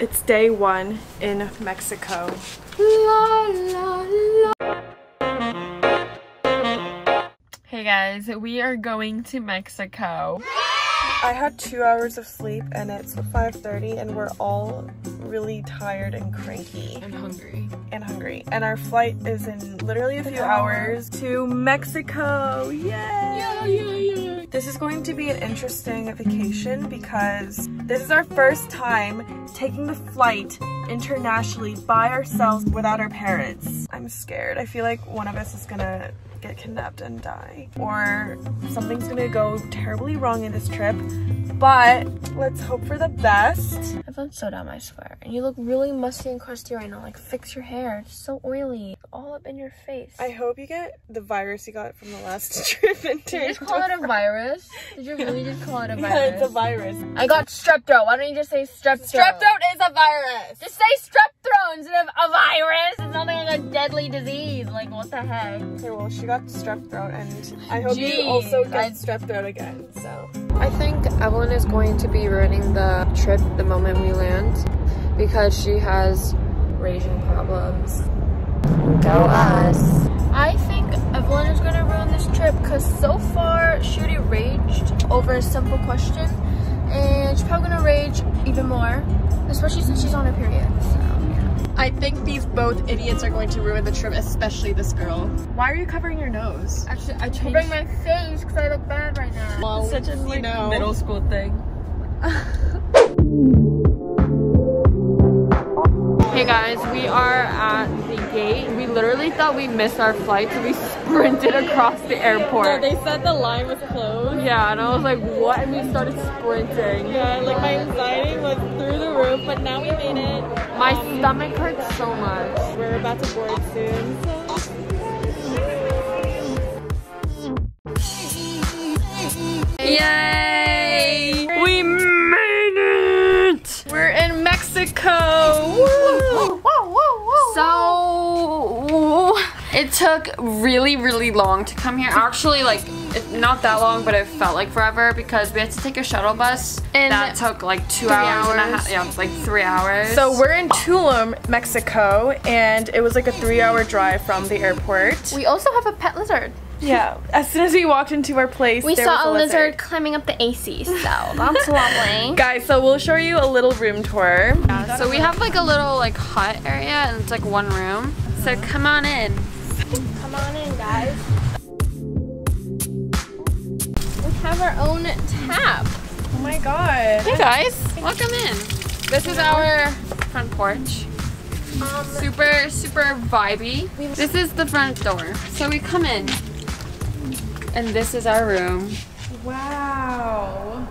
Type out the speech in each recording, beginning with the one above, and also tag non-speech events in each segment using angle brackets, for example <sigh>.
It's day one in Mexico. La, la, la. Hey guys, we are going to Mexico. I had two hours of sleep and it's 5.30 and we're all really tired and cranky. I'm hungry. And hungry. And our flight is in literally a few hours to Mexico. Yay! Yeah, yeah, yeah. This is going to be an interesting vacation because this is our first time taking the flight internationally by ourselves without our parents. I'm scared. I feel like one of us is gonna get kidnapped and die. Or something's gonna go terribly wrong in this trip. But let's hope for the best. I feel so dumb I swear. And you look really musty and crusty right now. Like fix your hair. It's so oily. All up in your face. I hope you get the virus you got from the last <laughs> trip and did you just call it a virus? Did you really just call it a virus <laughs> yeah, it's a virus? I got strep throat. Why don't you just say strep throat? strep throat is a virus. Just say strep instead of a virus it's nothing like a deadly disease like what the heck okay well she got strep throat and I hope Jeez, you also get I... strep throat again, so. I think Evelyn is going to be ruining the trip the moment we land because she has raging problems. Go us. I think Evelyn is going to ruin this trip because so far she already raged over a simple question and she's probably going to rage even more, especially since she's on her period. So. I think these both idiots are going to ruin the trip, especially this girl. Why are you covering your nose? Actually, I changed. Covering my face because I look bad right now. Well, it's such a like, know. middle school thing. <laughs> hey guys, we are at the gate. We literally thought we missed our flight, so we <laughs> sprinted across the airport. No, they said the line was closed. Yeah, and I was like, what? And we started sprinting. Yeah, like my anxiety was through the roof, but now we made it. My um, stomach hurts so much. We're about to board soon. So. Yay! We made it! We're in Mexico! So it took really, really long to come here. Actually, like not that long, but it felt like forever because we had to take a shuttle bus and that took like two hours, hours, and a half. Yeah, like three hours. So we're in Tulum, Mexico, and it was like a three-hour drive from the airport. We also have a pet lizard. Yeah, as soon as we walked into our place, we saw a, a lizard. lizard. climbing up the AC, so that's lovely. <laughs> Guys, so we'll show you a little room tour. Yeah, so we have like a little like hut area, and it's like one room. So come on in. Come on in, guys. We have our own tap. Oh my god. Hey guys, welcome in. This is our front porch. Um, super, super vibey. This is the front door. So we come in and this is our room. Wow.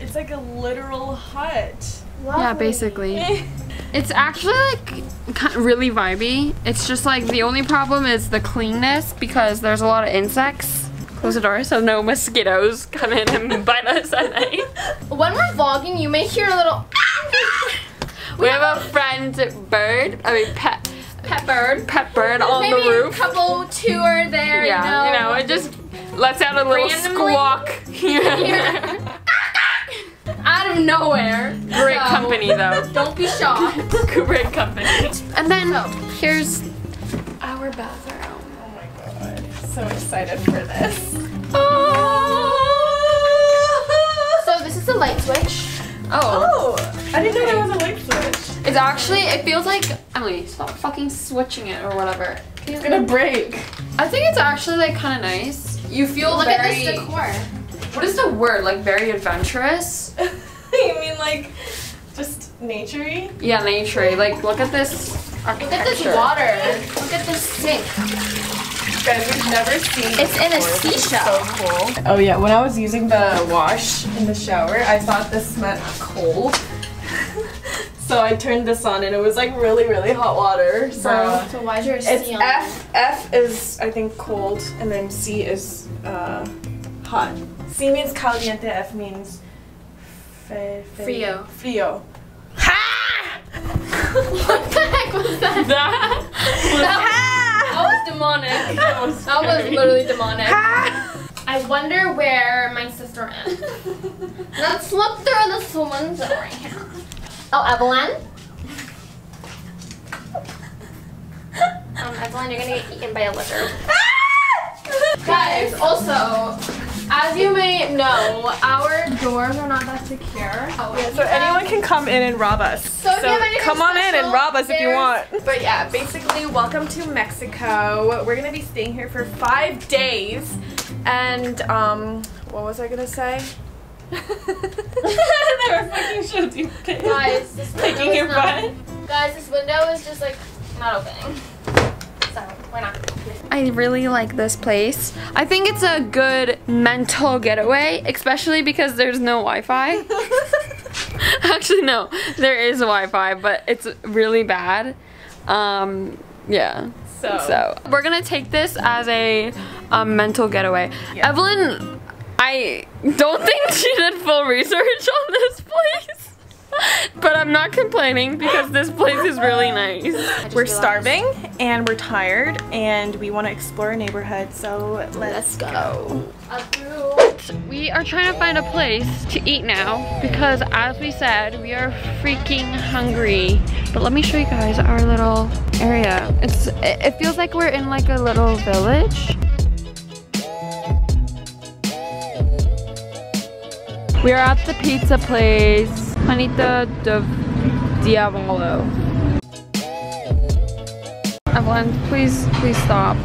It's like a literal hut. Lovely. Yeah, basically. <laughs> it's actually like really vibey. It's just like the only problem is the cleanness because there's a lot of insects. Close the door so no mosquitoes come in and <laughs> bite us at night. When we're vlogging, you may hear a little. <laughs> we have a friend bird. I mean pet. Pet bird. Pet bird on Maybe the roof. a couple, two are there. Yeah, you know, you know it just lets out a little Randomly? squawk. <laughs> out of nowhere. Great so, company though. Don't be shocked. <laughs> Great company. And then so, here's our bathroom. Oh my god. So excited for this. Oh. So this is the light switch. Oh. Oh. I didn't know there was a light switch. It's actually, it feels like, Emily, stop fucking switching it or whatever. It's gonna break. I think it's actually like kind of nice. You feel Look very... at this decor. What is the word? Like very adventurous? you mean like just naturey? Yeah, naturey. Like look at this Look at this water. Look at this sink. Guys, we've never seen It's in a seashell. So cool. Oh yeah, when I was using the wash in the shower, I thought this meant cold. <laughs> so I turned this on and it was like really, really hot water. So, so why is your It's F, F is I think cold and then C is uh, hot. C means caliente, F means fe, fe, frio. Frio what the heck was that? <laughs> That was, that, was demonic. <laughs> That was, that was literally demonic. I wonder where my sister is. Let's look through this woman's right here. Oh, Evelyn? um, Evelyn, you're gonna get eaten by a lizard. Ah! Guys, also, as you may know, our doors are not that secure. Yeah, so anyone can come in and rob us. So if you have anything come on in and rob us if you want. But yeah, basically, welcome to Mexico. We're gonna be staying here for five days. And, um, what was I gonna say? <laughs> they were fucking shooting. Guys, this <laughs> window Taking is your not, butt. Guys, this window is just like not opening. So we're not. I really like this place. I think it's a good mental getaway, especially because there's no Wi-Fi. <laughs> Actually, no, there is Wi-Fi, but it's really bad. Um, yeah. So, So we're gonna take this as a, a mental getaway. Yeah. Evelyn, I don't <laughs> think she did full research on this place, <laughs> but I'm not complaining because this place is really nice. we're starving and we're tired and we want to explore a neighborhood. So let's, go. We are trying to find a place to eat now because as we said, we are freaking hungry. But let me show you guys our little area. It's it it feels like we're in like a little village. We are at the pizza place, Panita de Diavolo. Evelyn, please, please stop.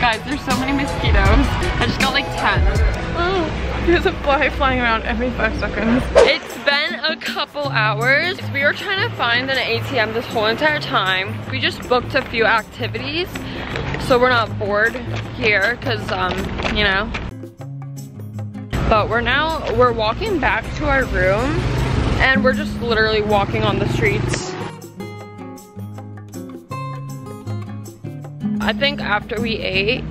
Guys, there's so many mosquitoes. I just got like 10. <laughs> There's a fly flying around every five seconds. It's been a couple hours. We were trying to find an ATM this whole entire time. We just booked a few activities so we're not bored here because, um, you know. But we're now, we're walking back to our room and we're just literally walking on the streets. I think after we ate,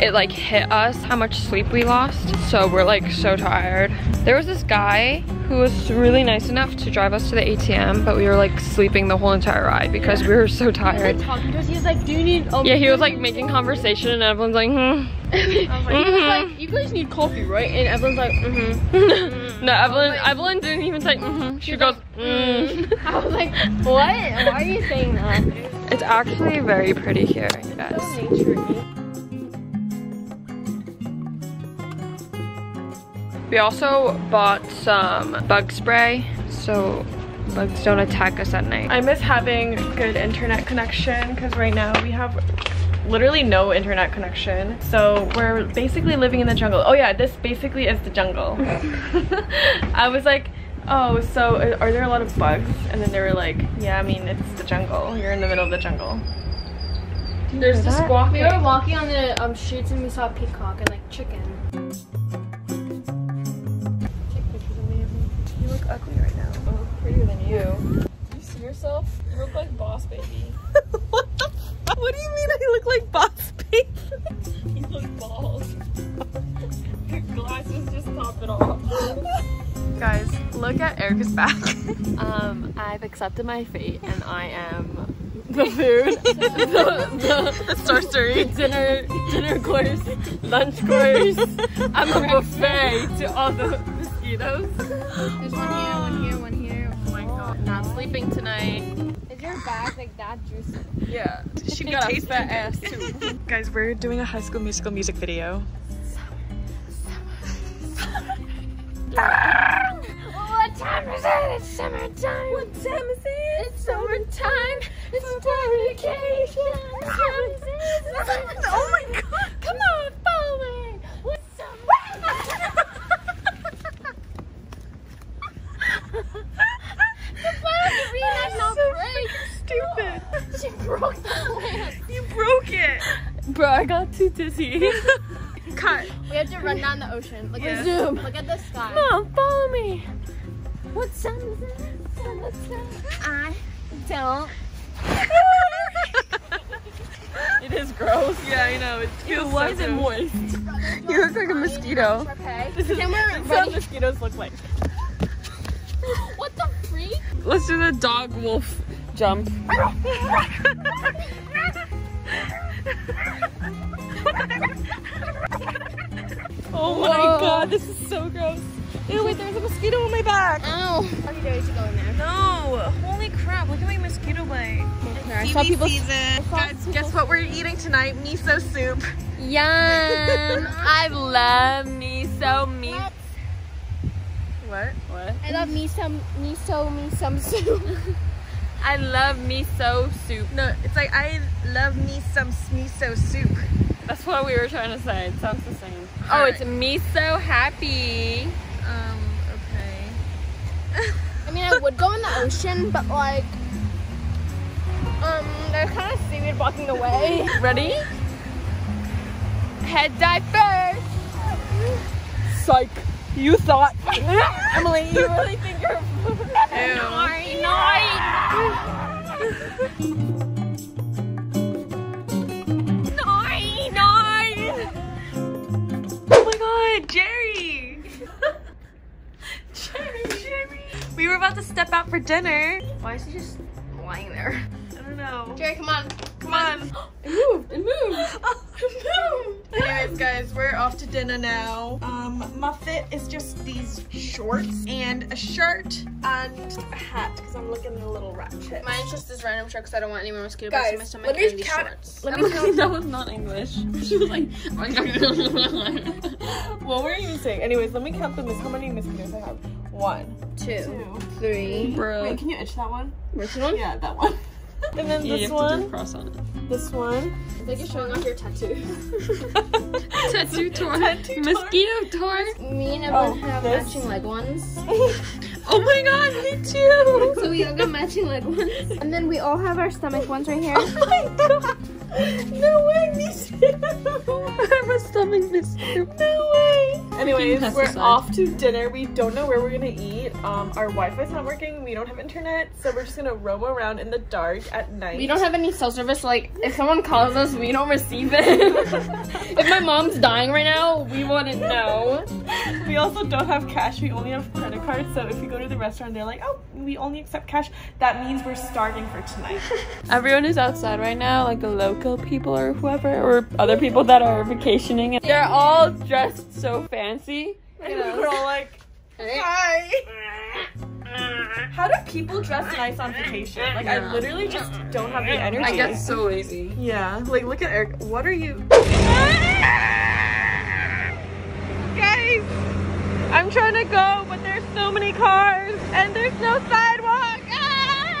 it like hit us how much sleep we lost. So we're like so tired. There was this guy who was really nice enough to drive us to the ATM, but we were like sleeping the whole entire ride because we were so tired. talking to us. He was like, "Do you need?" Um, Yeah, he was like making conversation and everyone's like, hmm. <laughs> he was Mhm. like, "You guys need coffee, right?" And Evelyn's like, "Mm-hmm." <laughs> no, Evelyn, Evelyn didn't even say, mm-hmm. She goes, mm. <laughs> I was like, "What? Why are you saying that?" It's actually very pretty here, you guys. We also bought some bug spray so bugs don't attack us at night. I miss having good internet connection because right now we have literally no internet connection. So we're basically living in the jungle. Oh yeah, this basically is the jungle. <laughs> I was like, oh, so are there a lot of bugs? And then they were like, yeah, I mean, it's the jungle. You're in the middle of the jungle. There's the We were walking on the um, streets and we saw a peacock and like chicken. Ugly right now. I look prettier than you. Do you see yourself? You look like boss baby. <laughs> what the? What do you mean I look like boss baby? <laughs> You look bald. Your glasses just top it off. <laughs> Guys, look at Erica's back. Um, I've accepted my fate and I am the food, the, the, the sorcery. dinner, dinner course, lunch course. I'm a buffet to all the mosquitoes. There's one here, one here, one here. Oh my god. Not sleeping tonight. Is your back like that juicy? Yeah. She <laughs> got a taste fat it. ass too. Guys, we're doing a high school musical music video. What time is it? It's summertime. What time is it? It's summertime. It's time vacation. What time is it? Oh my god! Come on, follow me. What's summer? the plan of the reenact not break. Stupid. She broke the plan. You broke it. Bro, I got too dizzy. Cut. We have to run down the ocean. Look Yeah. at zoom. Look at the sky. Mom, follow me. What sun is it? I don't. <laughs> it is gross. Yeah, I know. It feels Why so is it gross. moist? <laughs> You look like a mosquito. Okay. <laughs> This is, Can we this what mosquitoes look like. What the freak? Let's do the dog wolf jump. Oh my god, this is so gross. Ew, wait, there's a mosquito on my back. Ow. Are you ready to go in there? No. Holy crap. Look at my mosquito bite. I saw people. Guys, guess what we're eating tonight? Miso soup. Yum! <laughs> I love miso meat. What? What? I love me some, me so, me some soup. <laughs> I love miso soup. No, it's like I love me some miso soup. That's what we were trying to say. It sounds the same. Oh, Alright. it's so happy. Um, okay. I mean, I would go in the ocean, but like, um, there's kind of seaweed blocking the way. <laughs> Ready? Head dive first. Psych. You thought. <laughs> Emily, you really think you're. Nine, nine. Nine, dinner. Why is he just lying there? I don't know. Jerry, come on. Come on. It moved. It moved. Oh, <laughs> no. Anyways, guys, we're off to dinner now. Um, my fit is just these shorts and a shirt and a hat because I'm looking a little ratchet. Mine's just this random shirt because I don't want any more mosquito bites Guys, in my stomach let me and these count- shorts. Let <laughs> me count. that was not English. <laughs> She was like, what were you saying? Anyways, let me count the mis- how many mosquitoes I have. One, Two, two. three. bro. Wait, can you itch that one? Which one? Yeah, that one. <laughs> and then Yeah, this you have to do a one, cross on it. this one. It's like you're showing off your tattoo. <laughs> Tattoo <laughs> toy. Tattoo toy. Mosquito toy. Me and Oh, Evelyn have this. matching leg ones. Oh my god, me too. So we all got matching leg ones. And then we all have our stomach ones right here. Oh my god! No way, me too! <laughs> I have a stomach mosquito. No way! Anyways, we're off to dinner. We don't know where we're gonna eat. Um, our Wi-Fi's not working. We don't have internet, so we're just gonna roam around in the dark at night. We don't have any cell service. Like, if someone calls us, we don't receive it. <laughs> if my mom's dying right now, we wouldn't know. We also don't have cash. We only have credit cards. So if you go to the restaurant, they're like, "Oh, we only accept cash." That means we're starving for tonight. <laughs> Everyone is outside right now, like the local people or whoever, or other people that are vacationing. They're all dressed so fancy. and we're all like, "Hi." How do people dress nice on vacation? Like, I literally just don't have the energy. I get so lazy. Yeah, like look at Eric. What are you? <laughs> Guys, I'm trying to go, but there's so many cars and there's no sidewalk. Ah!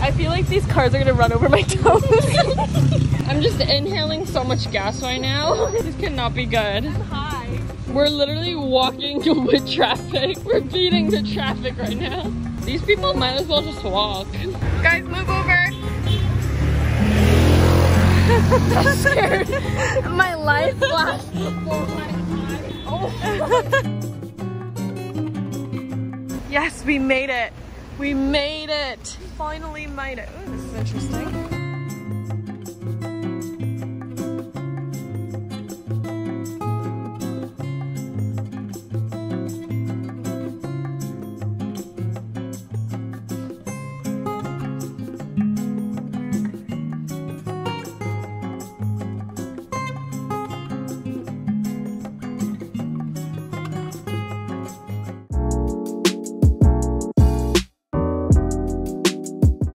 I feel like these cars are gonna run over my <laughs> toes. I'm just inhaling so much gas right now. <laughs> This cannot be good. We're literally walking <laughs> with traffic. We're beating the traffic right now. These people might as well just walk. Guys, move over. I'm <laughs> scared. my life flashed. Yes, we made it. We made it. Finally made it. Ooh, this is interesting.